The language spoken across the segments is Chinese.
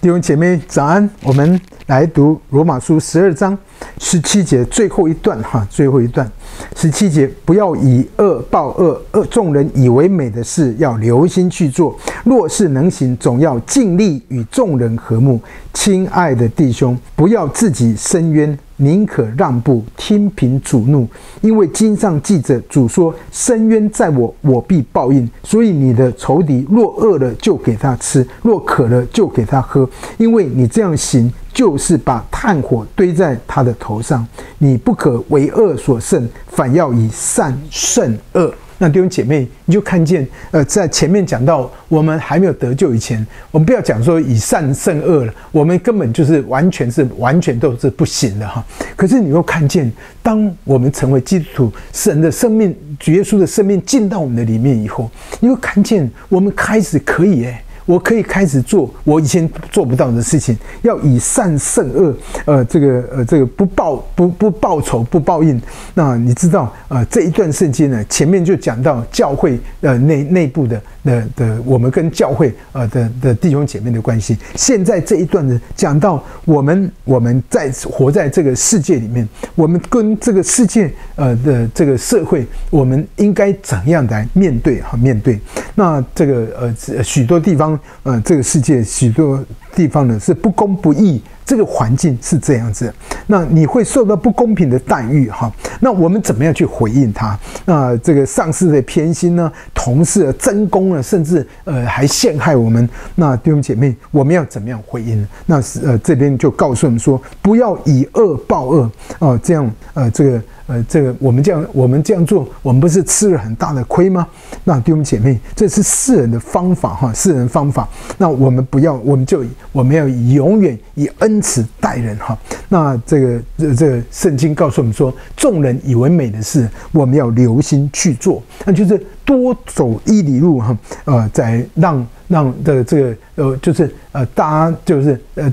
弟兄姐妹早安，我们来读罗马书十二章。十七节最后一段哈，最后一段十七节，不要以恶报恶，恶众人以为美的事要留心去做，若是能行，总要尽力与众人和睦。亲爱的弟兄，不要自己伸冤。宁可让步，听凭主怒，因为经上记着主说：“深渊在我，我必报应。”所以你的仇敌若饿了，就给他吃；若渴了，就给他喝。因为你这样行，就是把炭火堆在他的头上。你不可为恶所胜，反要以善胜恶。那弟兄姐妹，你就看见，呃，在前面讲到我们还没有得救以前，我们不要讲说以善胜恶了，我们根本就是完全是完全都是不行的哈。可是你又看见，当我们成为基督徒，神的生命、主耶稣的生命进到我们的里面以后，你会看见我们开始可以哎。我可以开始做我以前做不到的事情，要以善胜恶，呃，这个呃，这个不报不不报仇不报应。那你知道，呃，这一段圣经呢，前面就讲到教会呃内内部的的的我们跟教会呃的的弟兄姐妹的关系。现在这一段呢，讲到我们我们在活在这个世界里面，我们跟这个世界呃的这个社会，我们应该怎样来面对和？面对那这个呃许多地方。嗯，这个世界许多地方呢是不公不义。这个环境是这样子，那你会受到不公平的待遇哈？那我们怎么样去回应他？那这个上司的偏心呢？同事的争功了，甚至呃还陷害我们。那弟兄姐妹，我们要怎么样回应？那是呃这边就告诉我们说，不要以恶报恶哦，这样呃这个呃这个我们这样我们这样做，我们不是吃了很大的亏吗？那弟兄姐妹，这是世人的方法哈，世人方法。那我们不要，我们就我们要永远以恩。慈待人哈，那这个这这个圣经告诉我们说，众人以为美的事，我们要留心去做，那就是多走一里路哈，呃，在让。让的这个呃，就是呃，大家就是呃，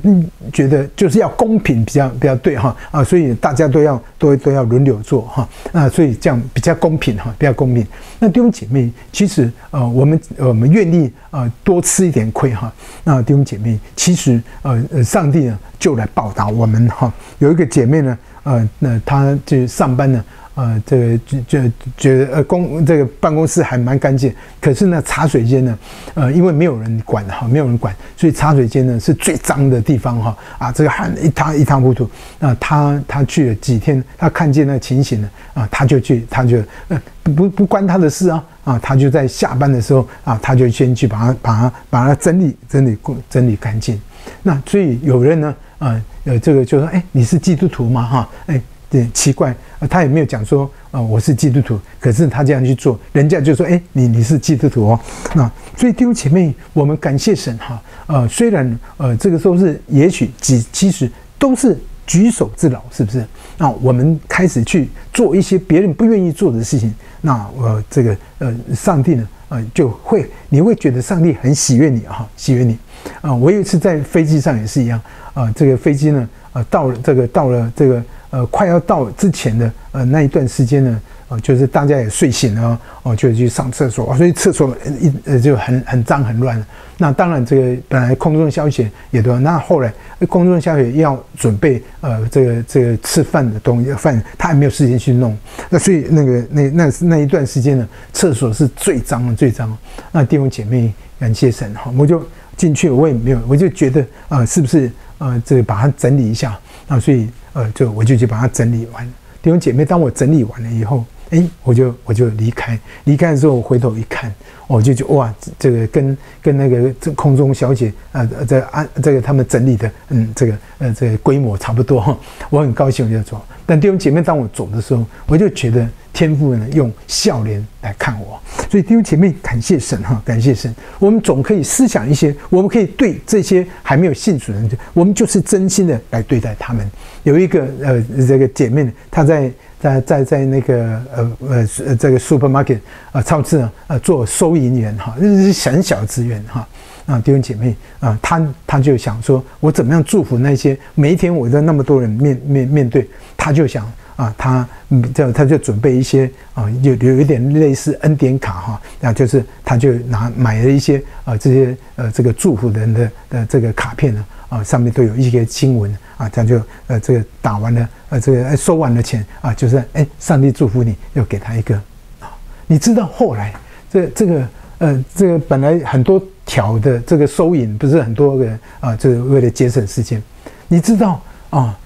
觉得就是要公平比较比较对哈啊，所以大家都要都都要轮流做哈啊，所以这样比较公平哈，比较公平。那弟兄姐妹，其实呃，我们我们愿意呃多吃一点亏哈。那弟兄姐妹，其实呃呃，上帝呢就来报答我们哈。有一个姐妹呢，呃，那她就上班呢。呃，这个就就觉得呃公这个办公室还蛮干净，可是呢茶水间呢，呃因为没有人管哈，没有人管，所以茶水间呢是最脏的地方哈啊，这个汗一塌一塌糊涂。那他他去了几天，他看见那情形呢啊，他就去他就呃不不关他的事啊啊，他就在下班的时候啊，他就先去把它把它把它整理整理整理干净。那所以有人呢啊呃这个就说哎你是基督徒吗哈哎。对，奇怪，他也没有讲说，呃，我是基督徒，可是他这样去做，人家就说，哎，你你是基督徒哦，那所以弟兄姐妹，我们感谢神哈，呃，虽然呃这个都是也许几其实都是举手之劳，是不是？那我们开始去做一些别人不愿意做的事情，那我这个呃上帝呢，呃就会你会觉得上帝很喜悦你哈，喜悦你啊。我有一次在飞机上也是一样啊，这个飞机呢，呃到了这个到了这个。呃，快要到之前的呃那一段时间呢，呃，就是大家也睡醒了哦，就去上厕所，所以厕所一呃就很很脏很乱。那当然，这个本来空中消息也多，那后来空中消息要准备呃这个这个吃饭的东西饭，他还没有时间去弄。那所以那个那那那一段时间呢，厕所是最脏的最脏。那弟兄姐妹，感谢神哈，我就进去，我也没有，我就觉得啊，是不是呃这个把它整理一下？那所以。呃，就我就去把它整理完。弟兄姐妹，当我整理完了以后，哎，我就我就离开。离开的时候，我回头一看，我就觉哇，这个跟跟那个这空中小姐啊，这啊这个他们整理的，嗯，这个呃这个规模差不多。我很高兴，我就走。但弟兄姐妹，当我走的时候，我就觉得。天赋呢，用笑脸来看我，所以弟兄姐妹，感谢神哈，感谢神。我们总可以思想一些，我们可以对这些还没有信主的人，我们就是真心的来对待他们。有一个呃，这个姐妹，她在在在在那个呃呃这个 supermarket 啊超市啊呃做收银员哈，这是很小的资源哈。啊，弟兄姐妹啊，她她就想说，我怎么样祝福那些每一天我在那么多人面面面对，她就想。啊，他嗯就他就准备一些啊，有有一点类似恩典卡哈，那就是他就拿买了一些啊这些呃这个祝福人的的这个卡片呢啊，上面都有一些经文啊，这样就呃这个打完了呃这个收完了钱啊，就是哎上帝祝福你，又给他一个啊，你知道后来这这个呃这个本来很多条的这个收银不是很多个啊，就是为了节省时间，你知道啊。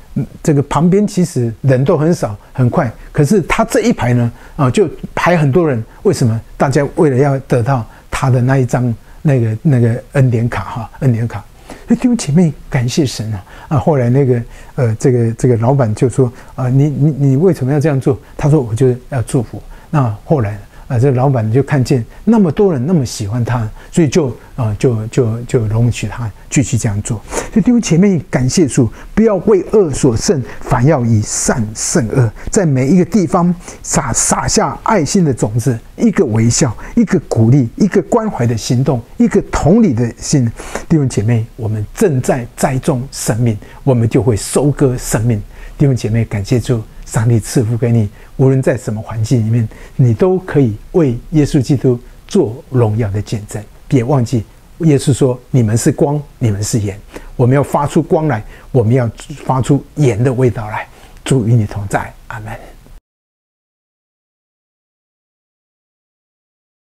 这个旁边其实人都很少，很快。可是他这一排呢，啊，就排很多人。为什么？大家为了要得到他的那一张那个那个恩典卡哈，恩典卡。弟兄姐妹，感谢神啊！啊，后来那个呃，这个这个老板就说啊，你你你为什么要这样做？他说，我就要祝福。那后来。啊，这老板就看见那么多人那么喜欢他，所以就啊，就就就容许他继续这样做。所以弟兄姐妹，感谢主，不要为恶所胜，反要以善胜恶，在每一个地方撒撒下爱心的种子，一个微笑，一个鼓励，一个关怀的行动，一个同理的心。弟兄姐妹，我们正在栽种生命，我们就会收割生命。弟兄姐妹，感谢主。上帝赐福给你，无论在什么环境里面，你都可以为耶稣基督做荣耀的见证。别忘记，耶稣说：“你们是光，你们是盐。我们要发出光来，我们要发出盐的味道来。”主与你同在，阿门。